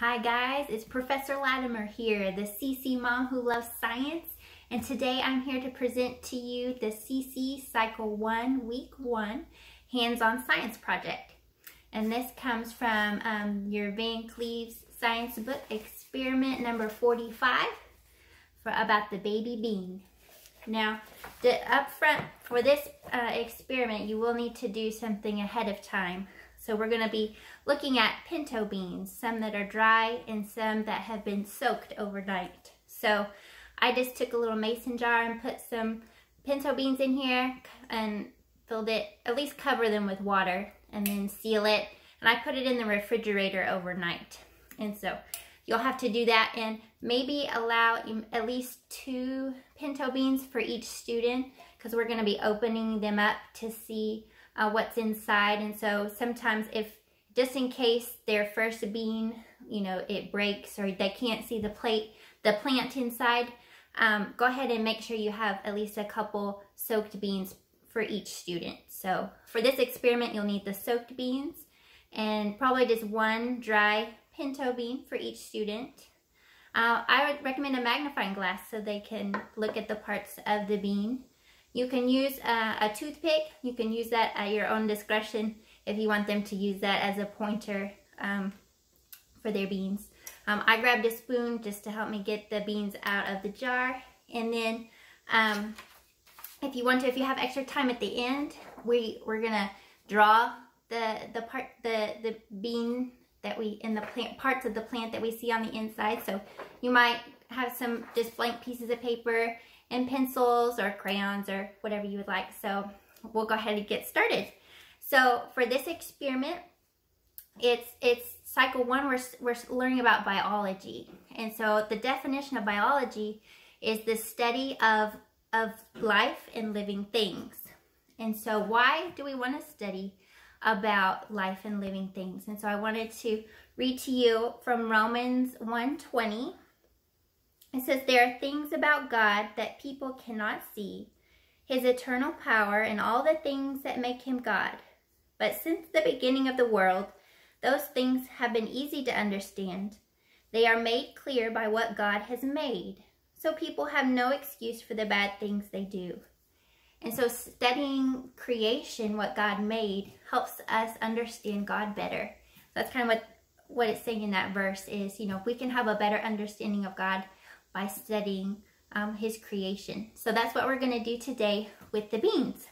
Hi guys, it's Professor Latimer here, the CC mom who loves science. And today I'm here to present to you the CC Cycle 1 Week 1 Hands-on Science Project. And this comes from um, your VanCleave's Science Book Experiment number 45 for, about the baby bean. Now, the, up front for this uh, experiment, you will need to do something ahead of time. So we're going to be looking at pinto beans, some that are dry and some that have been soaked overnight. So I just took a little mason jar and put some pinto beans in here and filled it, at least cover them with water and then seal it. And I put it in the refrigerator overnight. And so you'll have to do that and maybe allow at least two pinto beans for each student because we're going to be opening them up to see uh, what's inside. And so sometimes if, just in case their first bean, you know, it breaks or they can't see the plate, the plant inside, um, go ahead and make sure you have at least a couple soaked beans for each student. So for this experiment, you'll need the soaked beans and probably just one dry pinto bean for each student. Uh, I would recommend a magnifying glass so they can look at the parts of the bean. You can use a, a toothpick. You can use that at your own discretion if you want them to use that as a pointer um, for their beans. Um, I grabbed a spoon just to help me get the beans out of the jar. And then um, if you want to, if you have extra time at the end, we, we're to draw the, the part, the, the bean that we, in the plant, parts of the plant that we see on the inside. So you might have some just blank pieces of paper and pencils or crayons or whatever you would like. So we'll go ahead and get started. So for this experiment, it's it's cycle one, we're, we're learning about biology. And so the definition of biology is the study of, of life and living things. And so why do we want to study about life and living things? And so I wanted to read to you from Romans 120 it says, There are things about God that people cannot see, his eternal power and all the things that make him God. But since the beginning of the world, those things have been easy to understand. They are made clear by what God has made. So people have no excuse for the bad things they do. And so studying creation, what God made, helps us understand God better. That's kind of what, what it's saying in that verse is, you know, if we can have a better understanding of God, by studying um, his creation. So that's what we're going to do today with the beans.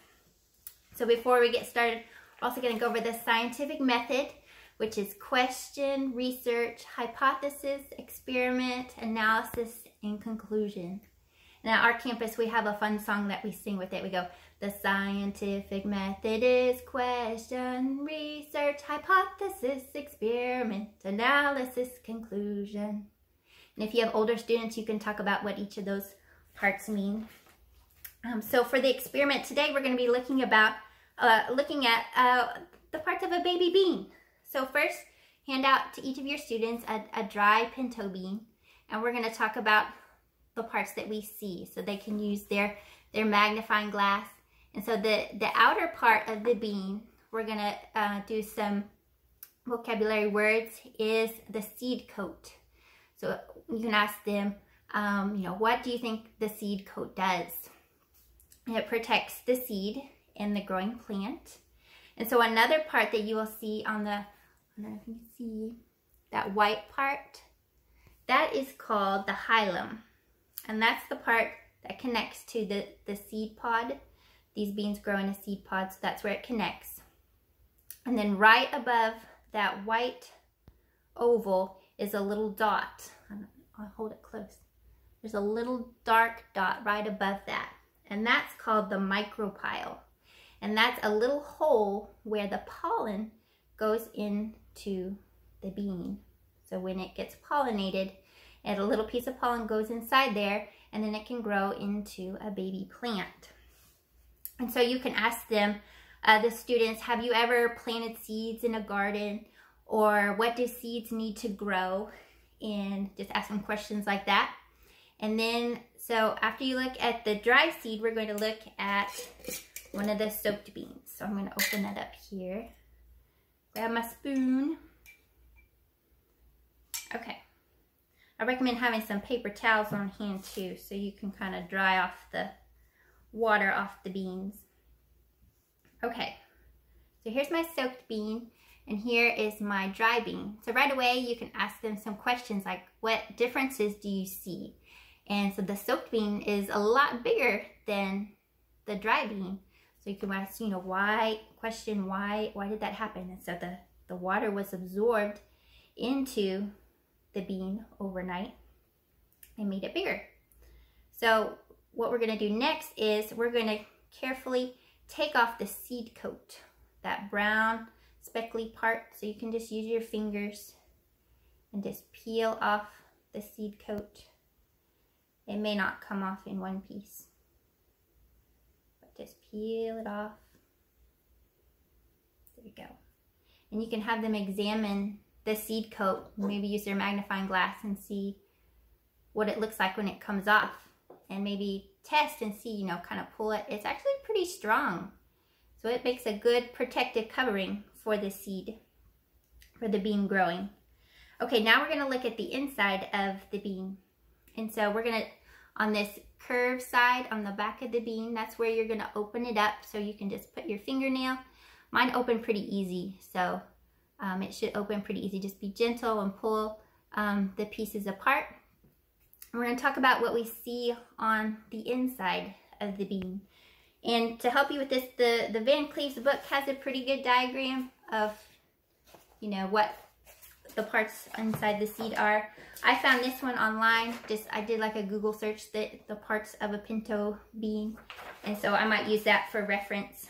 So before we get started, we're also going to go over the scientific method, which is question, research, hypothesis, experiment, analysis, and conclusion. And at our campus, we have a fun song that we sing with it. We go, the scientific method is question, research, hypothesis, experiment, analysis, conclusion. And if you have older students, you can talk about what each of those parts mean. Um, so for the experiment today, we're going to be looking about uh, looking at uh, the parts of a baby bean. So first, hand out to each of your students a, a dry pinto bean, and we're going to talk about the parts that we see, so they can use their their magnifying glass. And so the the outer part of the bean, we're going to uh, do some vocabulary words is the seed coat. So you can ask them, um, you know, what do you think the seed coat does? It protects the seed and the growing plant. And so another part that you will see on the, I don't know if you can see that white part, that is called the hilum. And that's the part that connects to the, the seed pod. These beans grow in a seed pod, so that's where it connects. And then right above that white oval is a little dot. I'll hold it close. There's a little dark dot right above that. And that's called the micropyle. And that's a little hole where the pollen goes into the bean. So when it gets pollinated, and a little piece of pollen goes inside there and then it can grow into a baby plant. And so you can ask them, uh, the students, have you ever planted seeds in a garden? Or what do seeds need to grow and just ask them questions like that. And then, so after you look at the dry seed, we're going to look at one of the soaked beans. So I'm going to open that up here. Grab my spoon. Okay, I recommend having some paper towels on hand too so you can kind of dry off the water off the beans. Okay, so here's my soaked bean and here is my dry bean. So right away you can ask them some questions like what differences do you see? And so the soaked bean is a lot bigger than the dry bean. So you can ask, you know, why, question why, why did that happen? And so the, the water was absorbed into the bean overnight and made it bigger. So what we're gonna do next is we're gonna carefully take off the seed coat, that brown speckly part. So you can just use your fingers and just peel off the seed coat. It may not come off in one piece. But just peel it off. There you go. And you can have them examine the seed coat, maybe use their magnifying glass and see what it looks like when it comes off. And maybe test and see, you know, kind of pull it. It's actually pretty strong. So it makes a good protective covering for the seed, for the bean growing. Okay, now we're gonna look at the inside of the bean. And so we're gonna, on this curved side on the back of the bean, that's where you're gonna open it up so you can just put your fingernail. Mine opened pretty easy, so um, it should open pretty easy. Just be gentle and pull um, the pieces apart. We're gonna talk about what we see on the inside of the bean. And to help you with this, the, the VanCleave's book has a pretty good diagram of, you know, what the parts inside the seed are. I found this one online. Just I did like a Google search that the parts of a pinto bean. And so I might use that for reference.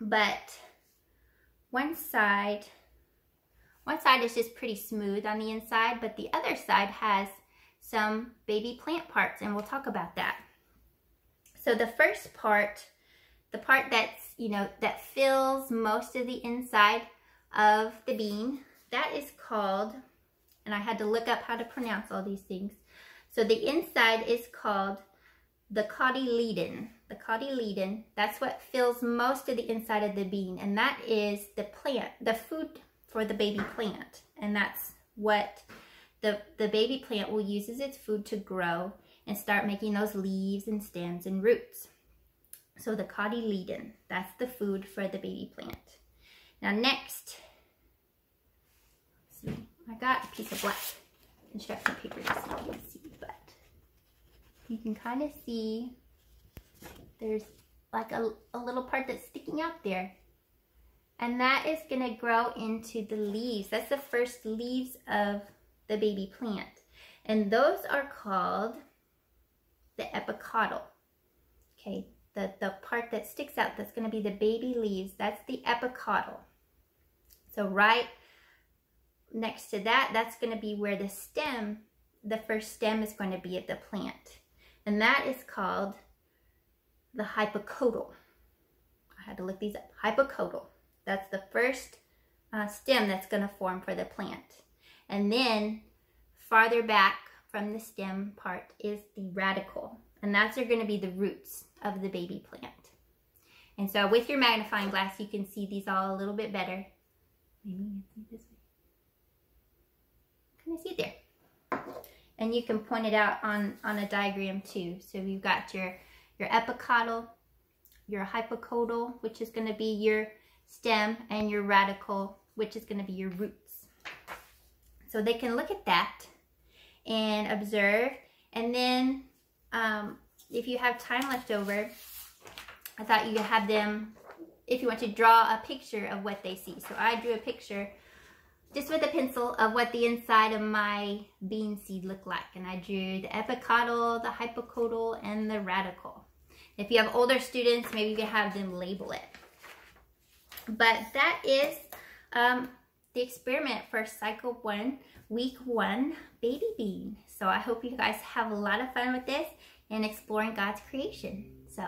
But one side, one side is just pretty smooth on the inside, but the other side has some baby plant parts and we'll talk about that. So the first part, the part that's, you know, that fills most of the inside of the bean, that is called, and I had to look up how to pronounce all these things. So the inside is called the cotyledon. The cotyledon, that's what fills most of the inside of the bean, and that is the plant, the food for the baby plant. And that's what the, the baby plant will use as its food to grow and start making those leaves and stems and roots. So the cotyledon, that's the food for the baby plant. Now next, see, I got a piece of black construction paper so you can see, but you can kind of see there's like a, a little part that's sticking out there. And that is gonna grow into the leaves. That's the first leaves of the baby plant. And those are called the epicotyl. Okay, the, the part that sticks out, that's going to be the baby leaves. That's the epicotyl. So right next to that, that's going to be where the stem, the first stem is going to be at the plant. And that is called the hypocotyl. I had to look these up. Hypocotyl. That's the first uh, stem that's going to form for the plant. And then farther back from the stem part is the radicle. And that's are going to be the roots of the baby plant. And so with your magnifying glass, you can see these all a little bit better. Maybe see this way. Can I see it there? And you can point it out on, on a diagram too. So you've got your, your epicotyl, your hypocotyl, which is going to be your stem, and your radicle, which is going to be your roots. So they can look at that and observe. And then um, if you have time left over, I thought you could have them, if you want to draw a picture of what they see. So I drew a picture just with a pencil of what the inside of my bean seed looked like. And I drew the epicotyl, the hypocotyl, and the radicle. If you have older students, maybe you can have them label it. But that is um, the experiment for cycle one, week one, baby bean. So I hope you guys have a lot of fun with this and exploring God's creation. So